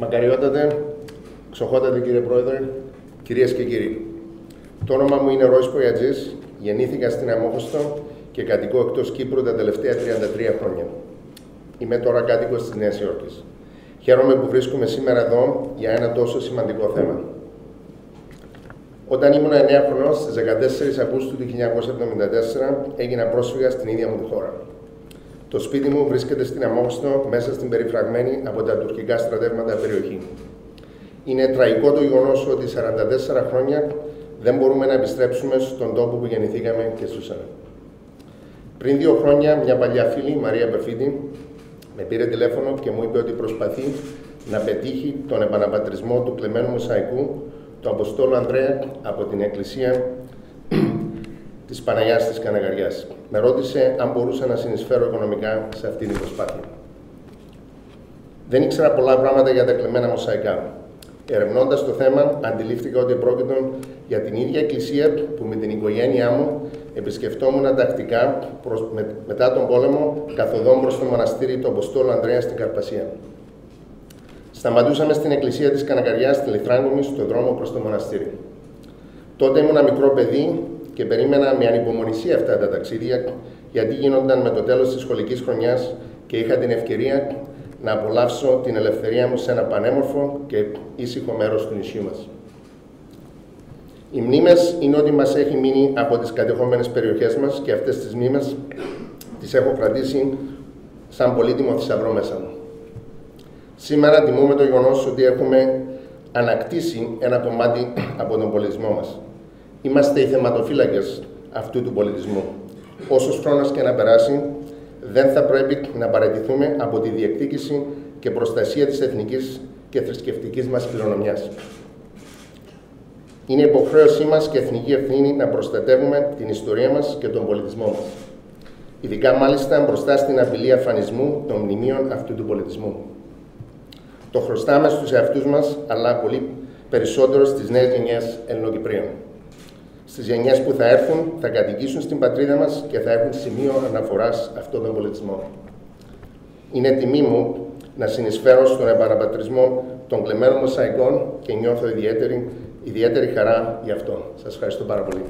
Μακαριότατε, ξοχότατε κύριε Πρόεδρε, κυρίες και κύριοι. Το όνομα μου είναι Ρόης Πογιατζής, γεννήθηκα στην Αμόχωστο και κατοικώ εκτός Κύπρου τα τελευταία 33 χρόνια. Είμαι τώρα κάτοικος της Νέας Υόρκης. Χαίρομαι που βρίσκομαι σήμερα εδώ για ένα τόσο σημαντικό θέμα. Όταν ήμουν 9 χρονών, στις 14 Αυγούστου του 1974, έγινα πρόσφυγα στην ίδια μου τη χώρα. Το σπίτι μου βρίσκεται στην Αμόχωστο, μέσα στην περιφραγμένη από τα τουρκικά στρατεύματα περιοχή. Είναι τραγικό το γεγονός ότι 44 χρόνια δεν μπορούμε να επιστρέψουμε στον τόπο που γεννηθήκαμε και ζούσαμε. Πριν δύο χρόνια, μια παλιά φίλη, Μαρία Μπεφίδη, με πήρε τηλέφωνο και μου είπε ότι προσπαθεί να πετύχει τον επαναπατρισμό του κλεμμένου μοσαϊκού του Αποστόλου Ανδρέα από την Εκκλησία της Παναγιά της Καναγαριά. Με ρώτησε αν μπορούσα να συνεισφέρω οικονομικά σε αυτή την προσπάθεια. Δεν ήξερα πολλά πράγματα για τα κλεμμένα μοσαϊκά. Ερευνώντας το θέμα, αντιλήφθηκα ότι πρόκειται για την ίδια εκκλησία που με την οικογένειά μου επισκεφτόμουν τακτικά προς, με, μετά τον πόλεμο καθοδόν προ το μοναστήρι του Αποστόλου Ανδρέας στην Καρπασία. Σταματούσαμε στην εκκλησία της Κανακαριά στη Λιθράνημη, στον δρόμο προς το μοναστήρι. Τότε ήμουν μικρό παιδί και περίμενα με ανυπομονησία αυτά τα ταξίδια, γιατί γίνονταν με το τέλος της σχολικής χρονιάς και είχα την ευκαιρία να απολαύσω την ελευθερία μου σε ένα πανέμορφο και ήσυχο μέρος του νησιού μας. Οι μνήμες είναι ό,τι μας έχει μείνει από τις κατεχόμενες περιοχές μας και αυτές τις μνήμες τις έχω κρατήσει σαν πολύτιμο θησαυρό μέσα μου. Σήμερα τιμούμε το γεγονός ότι έχουμε ανακτήσει ένα κομμάτι από τον πολιτισμό μας. Είμαστε οι θεματοφύλακες αυτού του πολιτισμού. Όσος χρόνος και να περάσει, δεν θα πρέπει να παραιτηθούμε από τη διεκδίκηση και προστασία της εθνικής και θρησκευτικής μας κληρονομιάς. Είναι υποχρέωσή μας και εθνική ευθύνη να προστατεύουμε την ιστορία μας και τον πολιτισμό μας. Ειδικά μάλιστα μπροστά στην απειλή αφανισμού των μνημείων αυτού του πολιτισμού. Το χρωστάμε στους εαυτούς μας, αλλά πολύ περισσότερο στις νέες γενιές Ελληνοκυπρίων. Στις γενιές που θα έρθουν, θα κατοικήσουν στην πατρίδα μας και θα έχουν σημείο αναφοράς αυτόν τον πολιτισμό. Είναι τιμή μου να συνεισφέρω στον επαναπατρισμό των κλεμμένων μοσαϊκών και νιώθω ιδιαίτερη, ιδιαίτερη χαρά γι' αυτό. Σας ευχαριστώ πάρα πολύ.